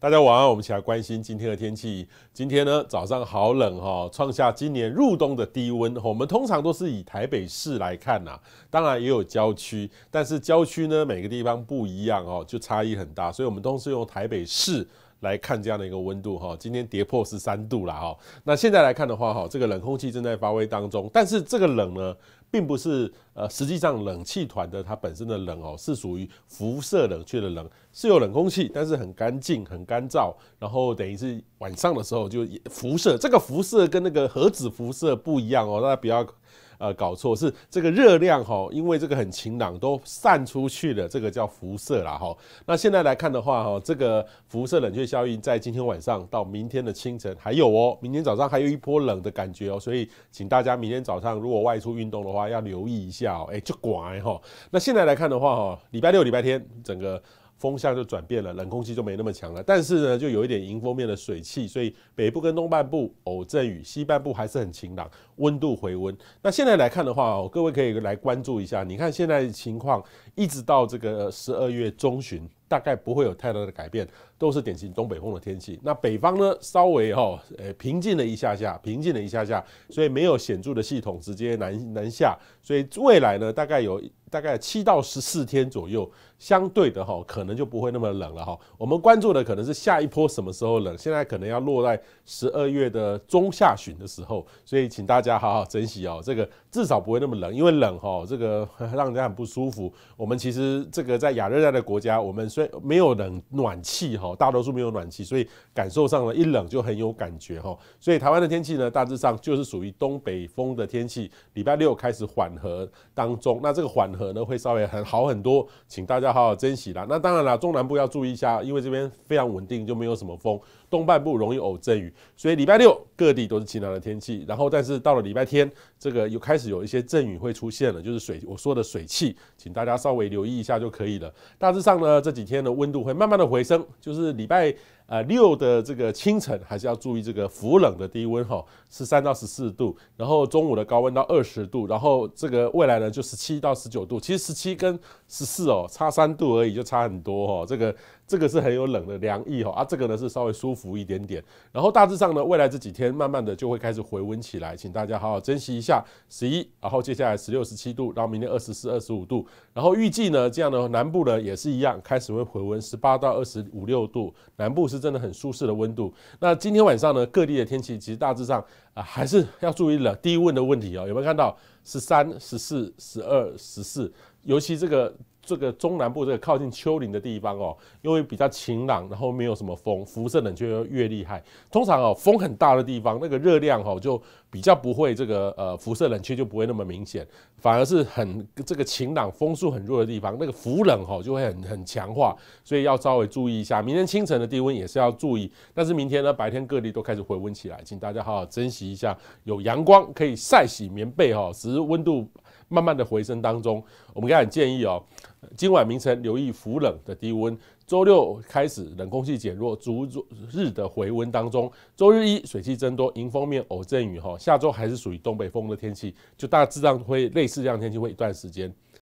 大家晚安，我们起来关心今天的天气。今天呢，早上好冷哈，创下今年入冬的低温。我们通常都是以台北市来看呐，当然也有郊区，但是郊区呢，每个地方不一样哦，就差异很大。所以我们都是用台北市来看这样的一个温度哈。今天跌破十三度了哈。那现在来看的话哈，这个冷空气正在发威当中，但是这个冷呢？并不是呃，实际上冷气团的它本身的冷哦，是属于辐射冷却的冷，是有冷空气，但是很干净、很干燥，然后等于是晚上的时候就辐射，这个辐射跟那个核子辐射不一样哦，大家不要。呃，搞错是这个热量哈，因为这个很晴朗，都散出去了，这个叫辐射啦哈。那现在来看的话哈，这个辐射冷却效应在今天晚上到明天的清晨还有哦，明天早上还有一波冷的感觉哦，所以请大家明天早上如果外出运动的话，要留意一下哦，哎，就乖哈。那现在来看的话哈，礼拜六、礼拜天整个。风向就转变了，冷空气就没那么强了。但是呢，就有一点迎风面的水汽，所以北部跟东半部偶阵雨，西半部还是很晴朗，温度回温。那现在来看的话，各位可以来关注一下，你看现在情况，一直到这个十二月中旬。大概不会有太大的改变，都是典型东北风的天气。那北方呢，稍微哈，呃，平静了一下下，平静了一下下，所以没有显著的系统直接南南下。所以未来呢，大概有大概七到十四天左右，相对的哈，可能就不会那么冷了哈。我们关注的可能是下一波什么时候冷，现在可能要落在十二月的中下旬的时候，所以请大家好好珍惜哦，这个至少不会那么冷，因为冷哈，这个让人家很不舒服。我们其实这个在亚热带的国家，我们。没有冷暖气哈，大多数没有暖气，所以感受上呢一冷就很有感觉哈。所以台湾的天气呢，大致上就是属于东北风的天气。礼拜六开始缓和当中，那这个缓和呢会稍微很好很多，请大家好好珍惜啦。那当然了，中南部要注意一下，因为这边非常稳定，就没有什么风。东半部容易偶阵雨，所以礼拜六各地都是晴朗的天气。然后，但是到了礼拜天，这个又开始有一些阵雨会出现了，就是水我说的水汽，请大家稍微留意一下就可以了。大致上呢，这几天的温度会慢慢的回升，就是礼拜。呃，六的这个清晨还是要注意这个浮冷的低温哈，十三到十四度，然后中午的高温到二十度，然后这个未来呢就十七到十九度，其实十七跟十四哦差三度而已，就差很多哈，这个这个是很有冷的凉意哈，啊这个呢是稍微舒服一点点，然后大致上呢未来这几天慢慢的就会开始回温起来，请大家好好珍惜一下十一，然后接下来十六十七度，然后明天二十四二十五度，然后预计呢这样的南部呢也是一样开始会回温十八到二十五六度，南部是。真的很舒适的温度。那今天晚上呢，各地的天气其实大致上啊，还是要注意了低温的问题哦。有没有看到十三、十四、十二、十四？尤其这个。这个中南部这个靠近丘陵的地方哦，因为比较晴朗，然后没有什么风，辐射冷却又越厉害。通常哦，风很大的地方，那个热量哈就比较不会这个呃辐射冷却就不会那么明显，反而是很这个晴朗、风速很弱的地方，那个辐冷哈就会很很强化，所以要稍微注意一下。明天清晨的低温也是要注意，但是明天呢白天各地都开始回温起来，请大家好好珍惜一下，有阳光可以晒洗棉被哈，只是温度。慢慢的回升当中，我们给很建议哦，今晚凌晨留意浮冷的低温。周六开始冷空气减弱，逐日的回温当中。周日一水汽增多，迎风面偶阵雨哈。下周还是属于东北风的天气，就大致上会类似这样天气会一段时间。